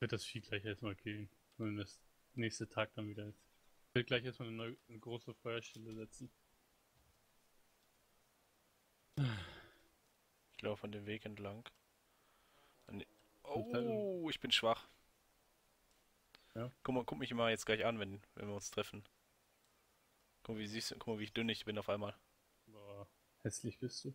wird das Vieh gleich erstmal killen, wenn das nächste Tag dann wieder ist. Ich will gleich erstmal eine, neue, eine große Feuerstelle setzen. Ich laufe an dem Weg entlang. An- Oh, ich bin schwach. Ja. Guck mal, guck mich mal jetzt gleich an, wenn, wenn wir uns treffen. Guck mal, wie du, guck mal, wie dünn ich bin auf einmal. Boah, hässlich bist du.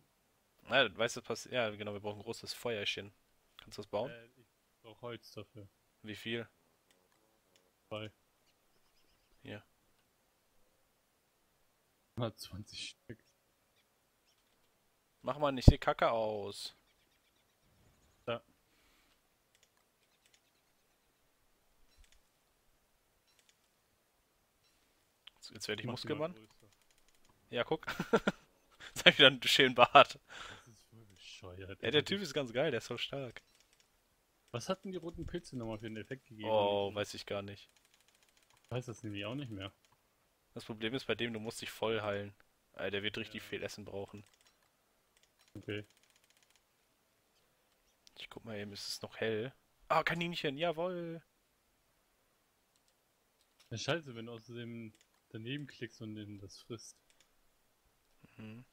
Na, weißt du, passiert? Ja, genau, wir brauchen ein großes Feuerchen. Kannst du das bauen? Äh, ich brauche Holz dafür. Wie viel? Zwei. Hier. Ah, 20 Stück. Mach mal nicht die Kacke aus. Ja. Jetzt, jetzt werde ich Muskelmann. Ja, guck. Jetzt hab ich wieder einen schönen Bart. Das ist voll bescheuert. Ja, der Typ ist ganz geil, der ist so stark. Was hatten die roten Pilze nochmal für einen Effekt gegeben? Oh, weiß ich gar nicht. Ich weiß das nämlich auch nicht mehr. Das Problem ist bei dem, du musst dich voll heilen. Alter, der wird richtig Ja. viel Essen brauchen. Okay. Ich guck mal eben, ist es noch hell? Ah, Kaninchen, jawohl. Ja, scheiße, wenn du außerdem daneben klickst und den das frisst. Mhm.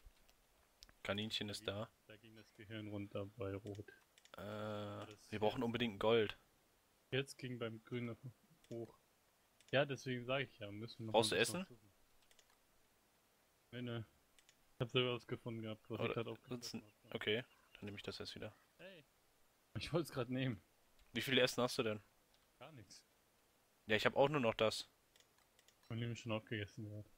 Kaninchen ist da. Da ging das Gehirn runter bei Rot. Äh, wir brauchen unbedingt Gold. Jetzt ging beim Grün hoch. Ja, deswegen sage ich ja, müssen wir noch Brauchst du Essen? Nee, ne. Ich hab selber was gefunden gehabt, was Oder ich gerade habe. Okay, dann nehme ich das jetzt wieder. Hey. Ich wollte es gerade nehmen. Wie viel Essen hast du denn? Gar nichts. Ja, ich habe auch nur noch das. Von dem schon aufgegessen gerade.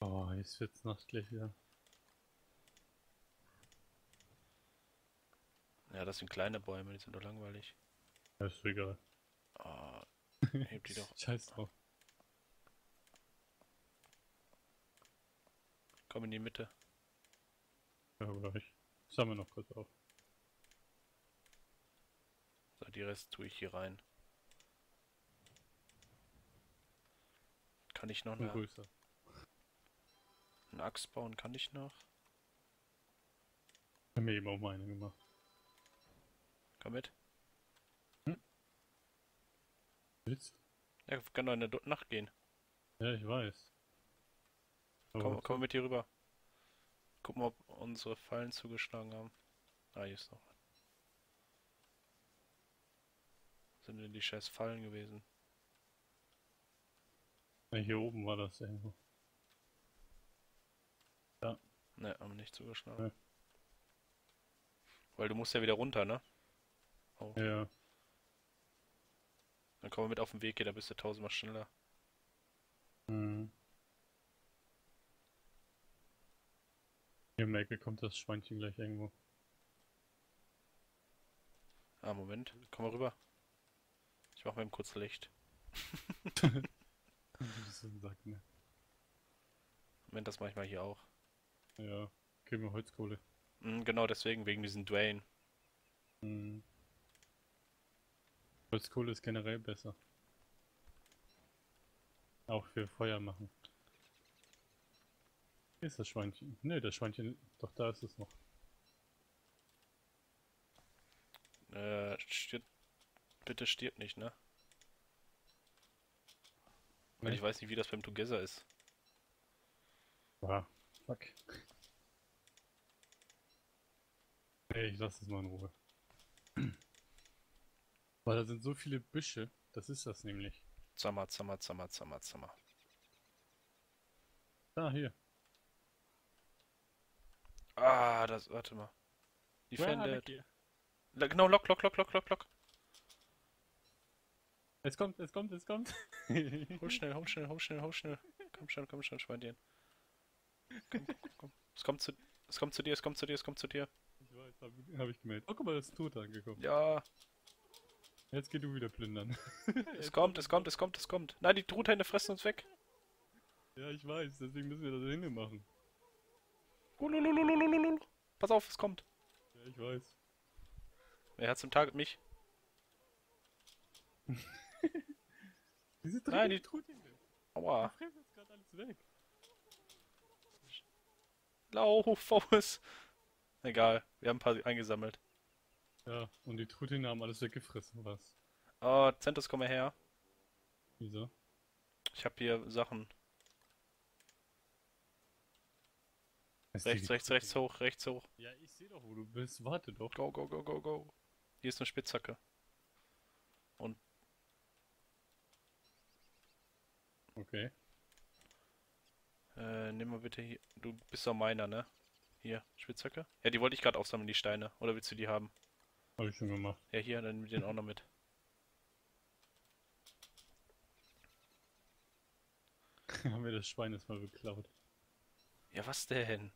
Oh, jetzt wird's Nacht gleich wieder. Ja, das sind kleine Bäume, die sind doch langweilig. Ja, ist egal. Ah, heb die doch. Scheiß drauf. Komm in die Mitte. Ja, gleich. Sammeln wir noch kurz auf. So, die Rest tue ich hier rein. Kann ich noch eine, größer. eine Axt bauen? Kann ich noch? Haben wir eben auch mal eine gemacht. Komm mit. Willst Ja, wir können doch in der Nacht gehen. Ja, ich weiß. Aber Komm, komm mit hier rüber. Gucken, ob unsere Fallen zugeschlagen haben. Ah, hier ist noch. was. Sind denn die scheiß Fallen gewesen? Ja, hier oben war das irgendwo. Ne, haben nicht zugeschlagen. Ja. Weil du musst ja wieder runter, ne? Oh. Ja, Dann komm mal mit auf den Weg hier, da bist du tausendmal schneller. Mhm. Hier im Ecke kommt das Schweinchen gleich irgendwo. Ah, Moment. Komm mal rüber. Ich mach mal eben kurz Licht. Sack, ne? Moment, das mach ich mal hier auch. Ja, kriegen wir Holzkohle. Mhm, genau deswegen, wegen diesem Dwayne. Mhm. Holzkohle ist generell besser. Auch für Feuer machen. Hier ist das Schweinchen. Ne, das Schweinchen. Doch, da ist es noch. Äh, stirbt. Bitte stirbt nicht, ne? Weil ich weiß nicht, wie das beim Together ist. Ah, fuck. Ey, ich lass es mal in Ruhe. Weil da sind so viele Büsche. Das ist das nämlich. Zammer, zammer, zammer, zammer, zammer. Da, hier. Ah, das, warte mal. Die Ah, Fände. weg hier. La- Genau, lock, lock, lock, lock, lock, lock. Es kommt, es kommt, es kommt. Hol schnell, hol schnell, hol schnell, hol schnell. Komm schon, komm schon, Schweinchen. Komm, komm, komm, komm. Es kommt zu, es kommt zu dir, es kommt zu dir, es kommt zu dir. ich weiß, hab, hab ich gemeldet. Oh, guck mal, das ist tot angekommen. Ja, Jetzt geh du wieder plündern. es kommt, es kommt, es kommt, es kommt. Nein, die Truthähne fressen uns weg. ja, ich weiß, deswegen müssen wir das hinten machen. Ululululululul. Pass auf, es kommt. Ja, ich weiß. Wer hat zum Target mich? Diese Nein, die- Truthähne. Aua. Die fressen jetzt gerade alles weg. Lauf, Faust. Egal, wir haben ein paar eingesammelt. Ja, und die Trutinen haben alles weggefressen, was? Oh, Centus, komm mal her. Wieso? Ich habe hier Sachen. Ist Rechts, rechts, rechts hoch, rechts hoch. Ja, ich sehe doch, wo du bist. Warte doch. Go, go, go, go, go. Hier ist eine Spitzhacke. Okay. Äh, nimm mal bitte hier. Du bist doch meiner, ne? Hier, Spitzhacke. Ja, die wollte ich gerade aufsammeln, die Steine. Oder willst du die haben? Habe ich schon gemacht. Ja, hier, dann nimm den auch noch mit. haben wir das Schwein jetzt mal beklaut. Ja, was denn?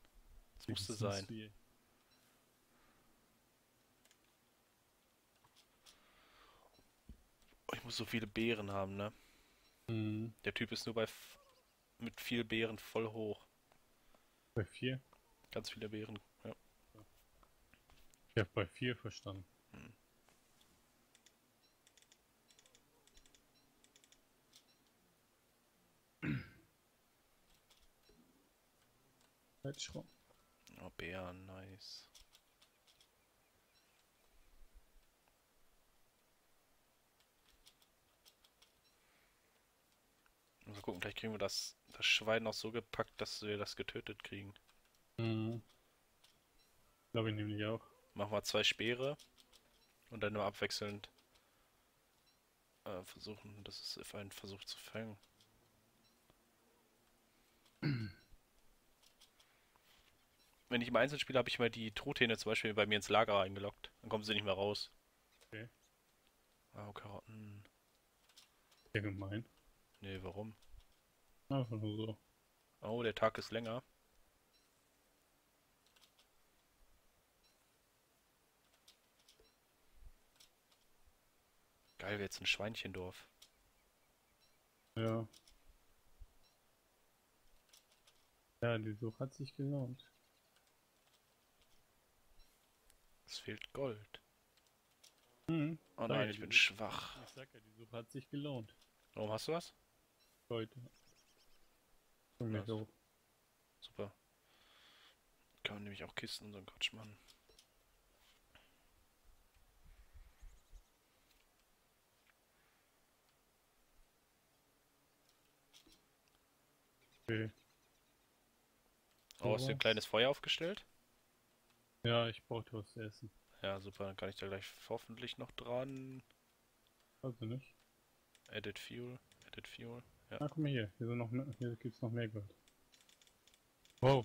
Das musste sein. viel. Oh, ich muss so viele Beeren haben, ne? Mhm. Der Typ ist nur bei f mit viel Beeren voll hoch. Bei vier? Ganz viele Beeren. Ja. Ich habe bei vier verstanden. Hm. Halt schon. Oh, Beeren, nice. Mal gucken, vielleicht kriegen wir das, das Schwein noch so gepackt, dass wir das getötet kriegen. Mhm. Glaube ich nämlich auch. Machen wir zwei Speere und dann nur abwechselnd äh, versuchen, das ist if ein Versuch zu fangen. Wenn ich im Einzel spiele, habe ich mal die Truthähne zum Beispiel bei mir ins Lager eingeloggt. Dann kommen sie nicht mehr raus. Okay. Oh, Karotten. Sehr gemein. Nee, warum? Einfach nur so. Oh, der Tag ist länger. Geil, jetzt ein Schweinchendorf. Ja. Ja, die Suche hat sich gelohnt. Es fehlt Gold. Mhm. Oh nein, ich bin schwach. Ich sag ja, die Suche hat sich gelohnt. Warum hast du was? Hoch. Super. Kann man nämlich auch Kisten und so einen Quatsch machen. Okay. Oh, hast du ein kleines Feuer aufgestellt? Ja, ich brauchte was zu essen. Ja, super, dann kann ich da gleich hoffentlich noch dran. Also nicht. Edit Fuel, Edit Fuel. Ja. Ah, guck mal hier. Hier, sind noch mehr, hier gibt's noch mehr Gold. Wow.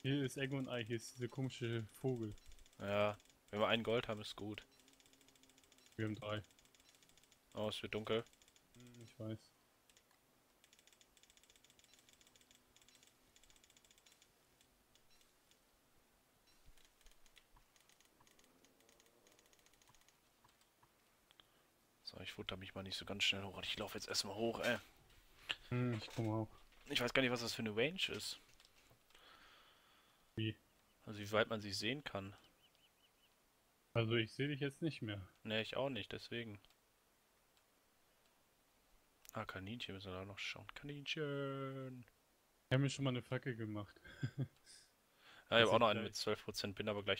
Hier ist Egg und Ei. Hier ist dieser komische Vogel. Ja, wenn wir ein Gold haben, ist gut. Wir haben drei. Oh, es wird dunkel. Hm, Ich weiß. So, ich futter mich mal nicht so ganz schnell hoch. Und ich laufe jetzt erstmal hoch, ey. Hm, ich komme auch. Ich weiß gar nicht, was das für eine Range ist. Wie? Also wie weit man sie sehen kann. Also ich sehe dich jetzt nicht mehr. Ne, ich auch nicht, deswegen. Ah, Kaninchen müssen wir da noch schauen. Kaninchen. Ich habe mir schon mal eine Fackel gemacht. Ja, ich habe auch noch eine mit gleich. 12%, bin aber gleich